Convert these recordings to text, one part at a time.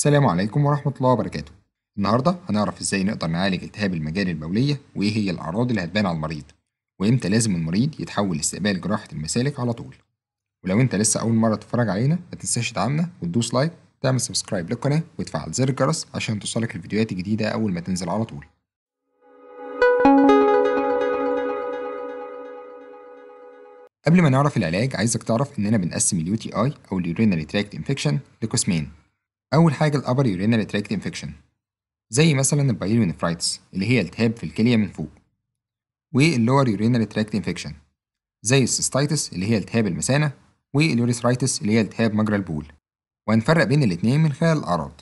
السلام عليكم ورحمة الله وبركاته. النهاردة هنعرف إزاي نقدر نعالج التهاب المسالك البولية وإيه هي الأعراض اللي هتبان على المريض وإمتى لازم المريض يتحول لاستقبال جراحة المسالك على طول. ولو أنت لسه أول مرة تتفرج علينا ما تنساش تدعمنا وتدوس like تعمل subscribe للقناة وتفعل زر الجرس عشان توصلك الفيديوهات الجديدة أول ما تنزل على طول. قبل ما نعرف العلاج عايزك تعرف إننا بنقسم ال UTI أو ال urinary tract infection لقسمين. أول حاجة ال upper urinary tract infection زي مثلا ال pyelonephritis اللي هي التهاب في الكلية من فوق وال lower urinary tract infection زي ال cystitis اللي هي التهاب المثانة وال urethritis اللي هي التهاب مجرى البول. وهنفرق بين الاتنين من خلال الأعراض.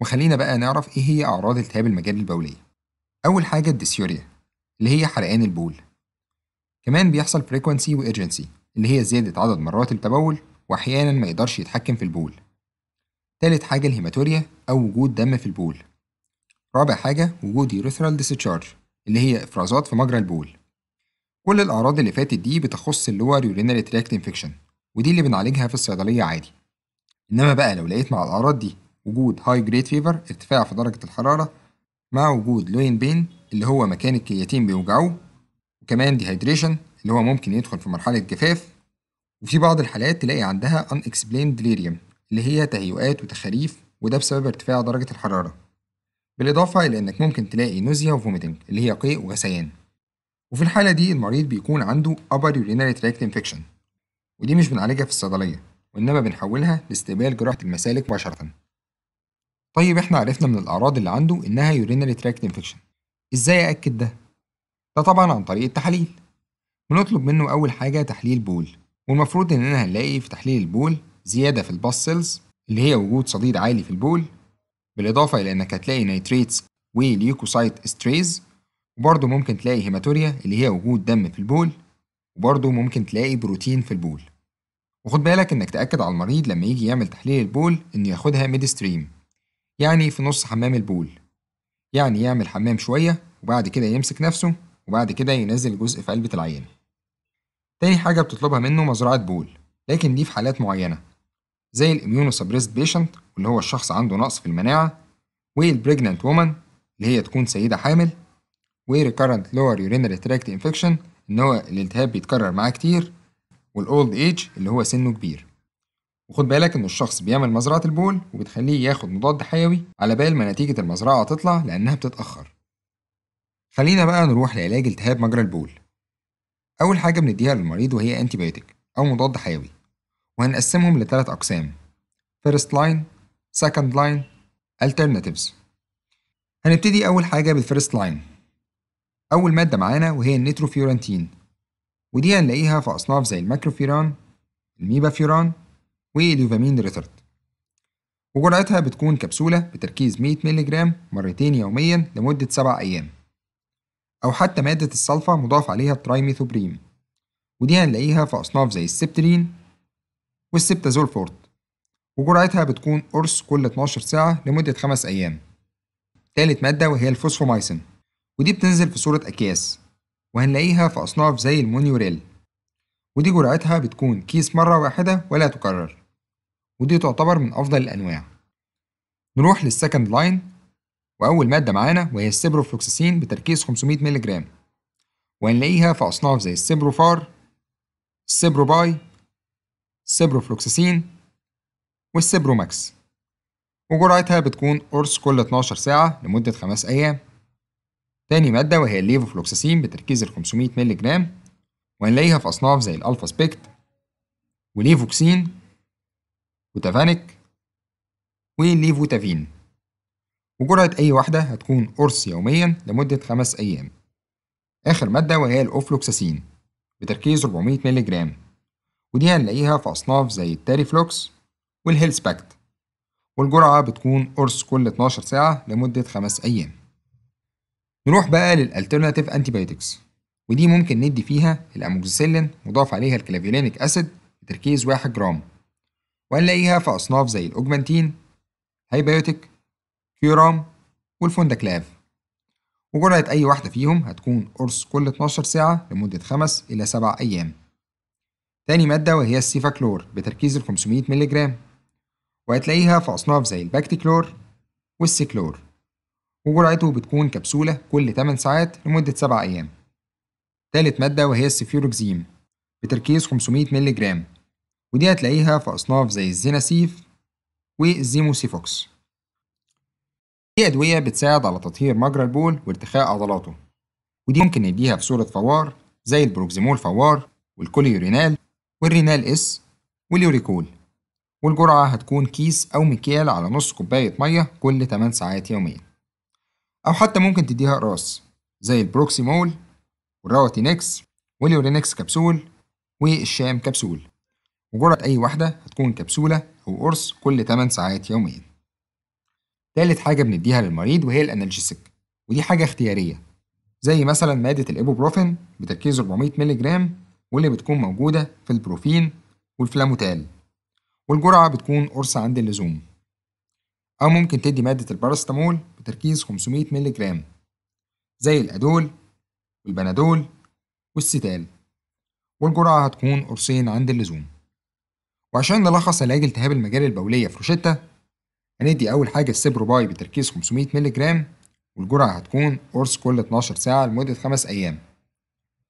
وخلينا بقى نعرف إيه هي أعراض التهاب المجاري البولية. أول حاجة ال dysuria اللي هي حرقان البول. كمان بيحصل frequency و urgency اللي هي زيادة عدد مرات التبول وأحيانا ما يقدرش يتحكم في البول. تالت حاجة ال hematuria أو وجود دم في البول. رابع حاجة وجود urethral discharge اللي هي إفرازات في مجرى البول. كل الأعراض اللي فاتت دي بتخص ال lower urinary tract infection ودي اللي بنعالجها في الصيدلية عادي. إنما بقى لو لقيت مع الأعراض دي وجود high grade fever ارتفاع في درجة الحرارة مع وجود loin pain اللي هو مكان الكليتين بيوجعوه وكمان dehydration اللي هو ممكن يدخل في مرحلة جفاف وفي بعض الحالات تلاقي عندها unexplained delirium. اللي هي تهيؤات وتخاريف وده بسبب ارتفاع درجة الحرارة. بالإضافة إلى إنك ممكن تلاقي nausea و vomiting اللي هي قيء وغثيان. وفي الحالة دي المريض بيكون عنده upper urinary tract infection ودي مش بنعالجها في الصيدلية وإنما بنحولها لاستقبال جراحة المسالك مباشرة. طيب إحنا عرفنا من الأعراض اللي عنده إنها urinary tract infection. إزاي أأكد ده؟ ده طبعا عن طريق التحاليل بنطلب منه أول حاجة تحليل بول والمفروض إننا هنلاقي في تحليل البول زيادة في ال pus cells اللي هي وجود صديد عالي في البول بالإضافة إلى إنك هتلاقي nitrites و leukocyte esterase وبرضه ممكن تلاقي hematuria اللي هي وجود دم في البول وبرضه ممكن تلاقي بروتين في البول. وخد بالك إنك تأكد على المريض لما يجي يعمل تحليل البول إنه ياخدها mid stream يعني في نص حمام البول. يعني يعمل حمام شوية وبعد كده يمسك نفسه وبعد كده ينزل جزء في علبة العيان. تاني حاجة بتطلبها منه مزرعة بول لكن دي في حالات معينة. زي ال immunosuppressed patient واللي هو الشخص عنده نقص في المناعة وال pregnant woman اللي هي تكون سيدة حامل و recurrent lower urinary tract infection ان هو الالتهاب بيتكرر معاه كتير وال old age اللي هو سنه كبير. وخد بالك ان الشخص بيعمل مزرعة البول وبتخليه ياخد مضاد حيوي على بال ما نتيجة المزرعة تطلع لأنها بتتأخر. خلينا بقى نروح لعلاج التهاب مجرى البول. أول حاجة بنديها للمريض وهي antibiotic أو مضاد حيوي. وهنقسمهم لثلاث أقسام. First line Second line Alternatives. هنبتدي أول حاجة بال first line أول مادة معانا وهي ال nitrofurantoin. ودي هنلاقيها في أصناف زي الماكروفيران الميبافيوران واليوفامين retard وجرعتها بتكون كبسولة بتركيز 100 ملغ مرتين يوميا لمدة 7 أيام. أو حتى مادة السلفا مضاف عليها ال trimethoprim. ودي هنلاقيها في أصناف زي السبترين والسبتازول فورت وجرعتها بتكون قرص كل 12 ساعة لمدة 5 أيام. تالت مادة وهي ال fosfomycin. ودي بتنزل في صورة أكياس. وهنلاقيها في أصناف زي المونيوريل. ودي جرعتها بتكون كيس مرة واحدة ولا تكرر. ودي تعتبر من أفضل الأنواع. نروح لل second line وأول مادة معانا وهي السيبروفلوكساسين بتركيز 500 ملغ وهنلاقيها في أصناف زي السيبروفار السيبروباي السيبروفلوكساسين والسيبروماكس. وجرعتها بتكون قرص كل 12 ساعة لمدة 5 أيام. تاني مادة وهي الليفوفلوكساسين بتركيز ال 500 ملغ وهنلاقيها في أصناف زي الألفا سبيكت وليفوكسين وتافانيك وليفوتافين وجرعة أي واحدة هتكون قرص يوميا لمدة خمس أيام. آخر مادة وهي ال ofloxacin بتركيز 400 ملغ ودي هنلاقيها في أصناف زي التاريفلوكس والهيلسباكت والجرعة بتكون قرص كل 12 ساعة لمدة خمس أيام. نروح بقى لل alternative antibiotics ودي ممكن ندي فيها الأموكسيسيلين مضاف عليها ال clavulanic acid بتركيز 1 جرام. وهنلاقيها في أصناف زي الأوجمانتين هايبيوتيك كيورام والفونداكلاف. وجرعة أي واحدة فيهم هتكون قرص كل 12 ساعة لمدة 5 إلى 7 أيام. تاني مادة وهي ال cefaclor بتركيز ال 500 ملغ وهتلاقيها في أصناف زي الباكتيكلور والسيكلور. وجرعته بتكون كبسولة كل 8 ساعات لمدة 7 أيام. تالت مادة وهي ال cefuroxime بتركيز 500 مللي جرام ودي هتلاقيها في أصناف زي الزيناسيف والزيموسيفوكس. دي أدوية بتساعد على تطهير مجرى البول وارتخاء عضلاته. ودي ممكن نديها في صورة فوار زي البروكزيمول فوار والكوليورينال والرينال إس واليوريكول. والجرعة هتكون كيس أو مكيال على نص كوباية مية كل 8 ساعات يوميا. أو حتى ممكن تديها أقراص زي البروكسيمول والرواتينكس واليورينكس كبسول والشام كبسول. وجرعة أي واحدة هتكون كبسولة أو قرص كل 8 ساعات يوميا. تالت حاجة بنديها للمريض وهي ال analgesic ودي حاجة اختيارية. زي مثلا مادة الإيبوبروفين بتركيز 400 مللي جرام واللي بتكون موجودة في البروفين والفلاموتال. والجرعة بتكون قرص عند اللزوم. أو ممكن تدي مادة البارستامول بتركيز 500 مللي جرام زي الأدول والبنادول والستال. والجرعة هتكون قرصين عند اللزوم. وعشان نلخص علاج التهاب المجاري البولية في روشتة هندي أول حاجة السيبروباي بتركيز 500 مللي جرام والجرعة هتكون قرص كل 12 ساعة لمدة 5 أيام.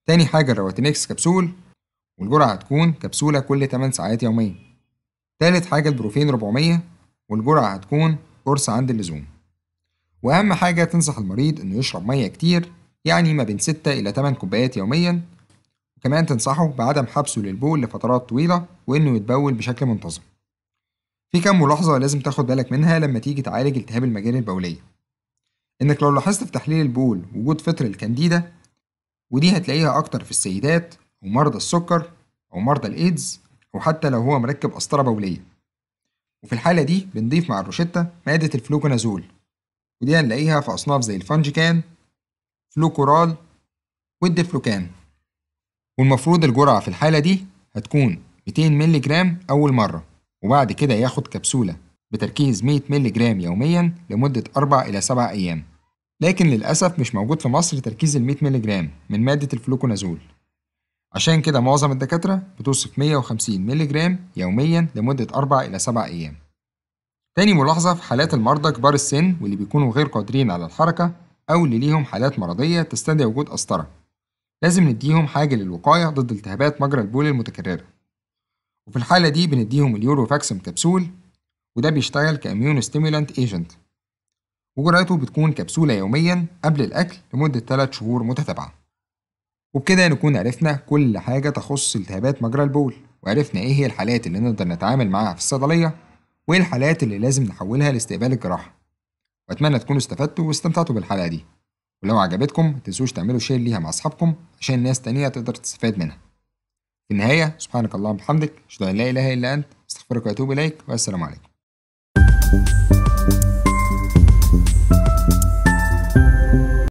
تاني حاجة الرواتينكس كبسول والجرعة هتكون كبسولة كل 8 ساعات يوميا. تالت حاجة البروفين 400 والجرعة هتكون قرص عند اللزوم. وأهم حاجة تنصح المريض إنه يشرب مية كتير يعني ما بين 6 إلى 8 كوبايات يوميا. وكمان تنصحه بعدم حبسه للبول لفترات طويلة وإنه يتبول بشكل منتظم. في كام ملاحظة لازم تاخد بالك منها لما تيجي تعالج التهاب المجاري البولية. إنك لو لاحظت في تحليل البول وجود فطر الكانديدا ودي هتلاقيها أكتر في السيدات ومرضى السكر أو مرضى الإيدز أو حتى لو هو مركب قسطرة بولية. وفي الحالة دي بنضيف مع الروشتة مادة الفلوكونازول. ودي هنلاقيها في أصناف زي الفانجيكان فلوكورال والديفلوكان. والمفروض الجرعة في الحالة دي هتكون 200 مللي جرام أول مرة وبعد كده ياخد كبسولة بتركيز 100 مللي جرام يوميا لمدة 4 إلى 7 أيام. لكن للأسف مش موجود في مصر تركيز ال 100 مللي من مادة الفلوكونازول. عشان كده معظم الدكاترة بتوصف 150 مللي يوميا لمدة 4 إلى 7 أيام. تاني ملاحظة في حالات المرضى كبار السن واللي بيكونوا غير قادرين على الحركة أو اللي ليهم حالات مرضية تستدعي وجود قسطرة لازم نديهم حاجة للوقاية ضد التهابات مجرى البول المتكررة. وفي الحالة دي بنديهم اليوروفاكسم كبسول وده بيشتغل ك immune stimulant agent وجرعته بتكون كبسولة يوميا قبل الأكل لمدة 3 شهور متتابعة. وبكده نكون عرفنا كل حاجة تخص التهابات مجرى البول وعرفنا إيه هي الحالات اللي نقدر نتعامل معاها في الصيدلية وإيه الحالات اللي لازم نحولها لاستقبال الجراحة. وأتمنى تكونوا استفدتوا واستمتعتوا بالحلقة دي. ولو عجبتكم متنسوش تعملوا شير ليها مع أصحابكم عشان ناس تانية تقدر تستفاد منها. في النهاية سبحانك اللهم وبحمدك أشهد أن لا إله إلا أنت أستغفرك وأتوب إليك والسلام عليكم.